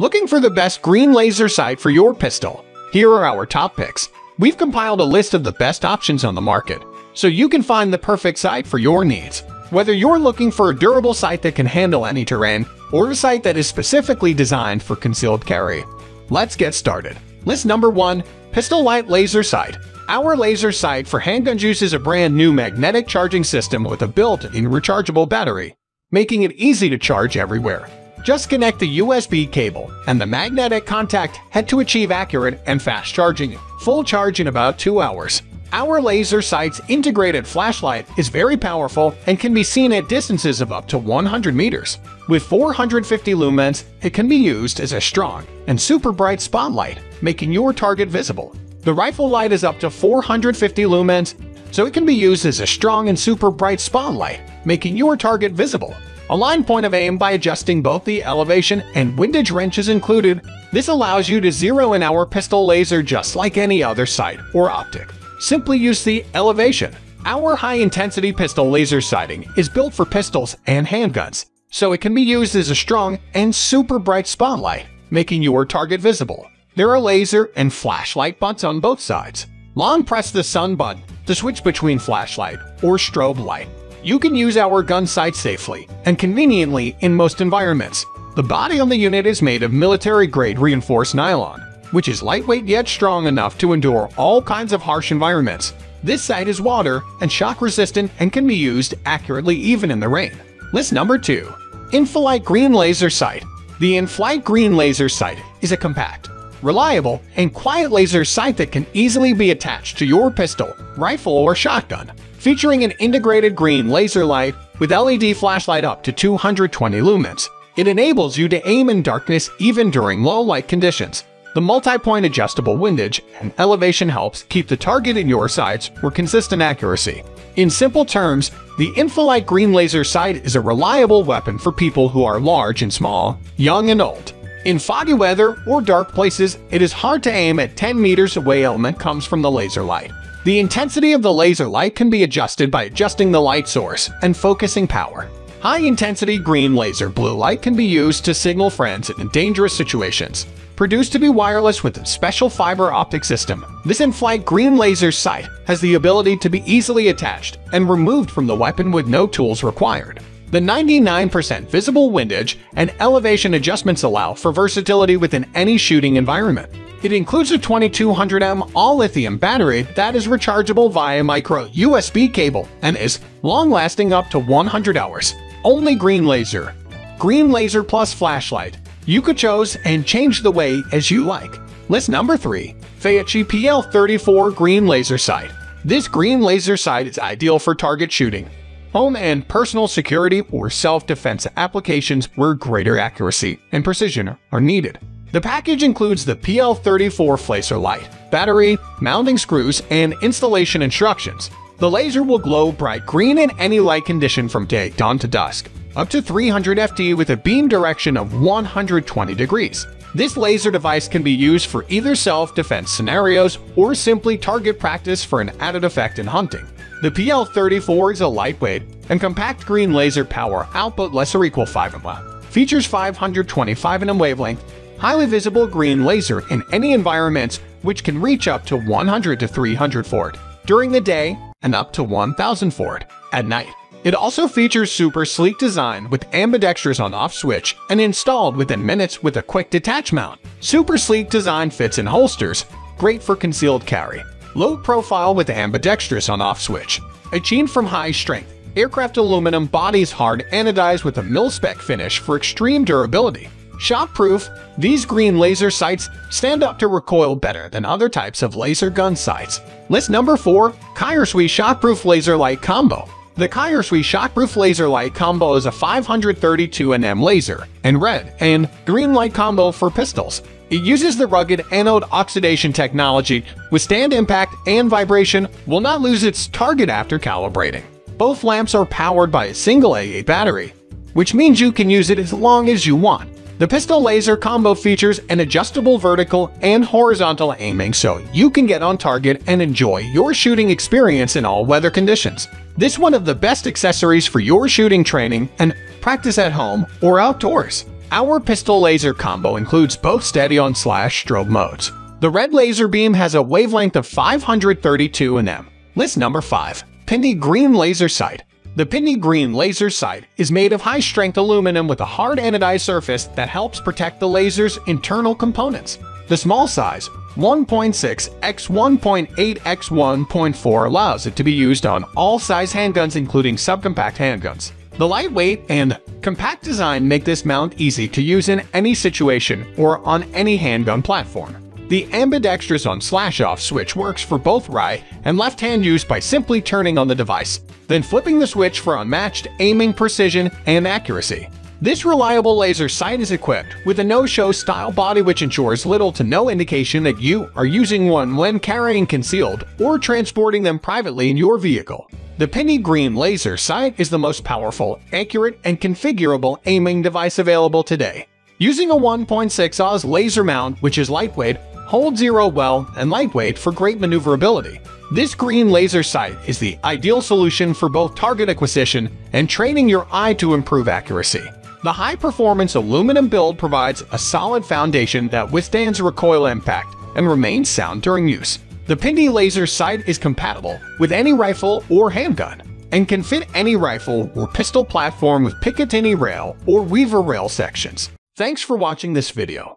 Looking for the best green laser sight for your pistol? Here are our top picks. We've compiled a list of the best options on the market, so you can find the perfect sight for your needs. Whether you're looking for a durable sight that can handle any terrain, or a sight that is specifically designed for concealed carry. Let's get started. List number 1. Pistol Light Laser Sight. Our laser sight for handguns uses a brand new magnetic charging system with a built-in rechargeable battery, making it easy to charge everywhere. Just connect the USB cable and the magnetic contact head to achieve accurate and fast charging, full charge in about 2 hours. Our laser sight's integrated flashlight is very powerful and can be seen at distances of up to 100 meters. With 450 lumens, it can be used as a strong and super bright spotlight, making your target visible. The rifle light is up to 450 lumens, so it can be used as a strong and super bright spotlight, making your target visible. A line point of aim by adjusting both the elevation and windage wrench is included. This allows you to zero in our pistol laser just like any other sight or optic. Simply use the elevation. Our high-intensity pistol laser sighting is built for pistols and handguns, so it can be used as a strong and super bright spotlight, making your target visible. There are laser and flashlight buttons on both sides. Long press the sun button to switch between flashlight or strobe light. You can use our gun sight safely and conveniently in most environments. The body on the unit is made of military-grade reinforced nylon, which is lightweight yet strong enough to endure all kinds of harsh environments. This sight is water and shock resistant and can be used accurately even in the rain. List number 2. Infilight Green Laser Sight The Infilight Green Laser Sight is a compact, reliable, and quiet laser sight that can easily be attached to your pistol, rifle, or shotgun. Featuring an integrated green laser light with LED flashlight up to 220 lumens, it enables you to aim in darkness even during low light conditions. The multi-point adjustable windage and elevation helps keep the target in your sights for consistent accuracy. In simple terms, the Infilight Green Laser Sight is a reliable weapon for people who are large and small, young and old. In foggy weather or dark places, it is hard to aim at 10 meters away element comes from the laser light. The intensity of the laser light can be adjusted by adjusting the light source and focusing power. High-intensity green laser blue light can be used to signal friends in dangerous situations. Produced to be wireless with a special fiber optic system, this Infilight green laser sight has the ability to be easily attached and removed from the weapon with no tools required. The 99% visible windage and elevation adjustments allow for versatility within any shooting environment. It includes a 2200 all-lithium battery that is rechargeable via micro USB cable and is long-lasting up to 100 hours. Only green laser. Green laser plus flashlight. You could choose and change the way as you like. List number 3. Feyachi PL34 Green Laser Sight. This green laser sight is ideal for target shooting, home and personal security or self-defense applications where greater accuracy and precision are needed. The package includes the PL34 Flacer light, battery, mounting screws, and installation instructions. The laser will glow bright green in any light condition from day dawn to dusk, up to 300 FT with a beam direction of 120 degrees. This laser device can be used for either self-defense scenarios or simply target practice for an added effect in hunting. The PL34 is a lightweight and compact green laser power output less or equal 5 mm. Features 525 nm wavelength, highly visible green laser in any environments which can reach up to 100 to 300 fort during the day and up to 1000 fort at night. It also features super sleek design with ambidextrous on-off switch and installed within minutes with a quick detach mount. Super sleek design fits in holsters, great for concealed carry. Low profile with ambidextrous on-off switch. Machined from high strength, aircraft aluminum bodies hard anodized with a mil-spec finish for extreme durability. Shockproof, these green laser sights stand up to recoil better than other types of laser gun sights. List number 4. Kiarswe Shockproof Laser Light Combo The Kiarswe Shockproof Laser Light Combo is a 532nm laser and red and green light combo for pistols. It uses the rugged anode oxidation technology, withstand impact and vibration, will not lose its target after calibrating. Both lamps are powered by a single AA battery, which means you can use it as long as you want. The pistol laser combo features an adjustable vertical and horizontal aiming so you can get on target and enjoy your shooting experience in all weather conditions. This one of the best accessories for your shooting training and practice at home or outdoors. Our pistol laser combo includes both steady on slash strobe modes. The red laser beam has a wavelength of 532 nm. List number 5. Pinty Green Laser Sight The Pinty Green Laser Sight is made of high-strength aluminum with a hard anodized surface that helps protect the laser's internal components. The small size, 1.6 x 1.8 x 1.4 allows it to be used on all size handguns including subcompact handguns. The lightweight and compact design make this mount easy to use in any situation or on any handgun platform. The ambidextrous on slash off switch works for both right and left hand use by simply turning on the device, then flipping the switch for unmatched aiming precision and accuracy. This reliable laser sight is equipped with a no-show style body which ensures little to no indication that you are using one when carrying concealed or transporting them privately in your vehicle. The Penny Green laser sight is the most powerful, accurate, and configurable aiming device available today. Using a 1.6 Oz laser mount, which is lightweight, Hold zero well and lightweight for great maneuverability. This green laser sight is the ideal solution for both target acquisition and training your eye to improve accuracy. The high-performance aluminum build provides a solid foundation that withstands recoil impact and remains sound during use. The Pinty laser sight is compatible with any rifle or handgun and can fit any rifle or pistol platform with Picatinny rail or Weaver rail sections. Thanks for watching this video.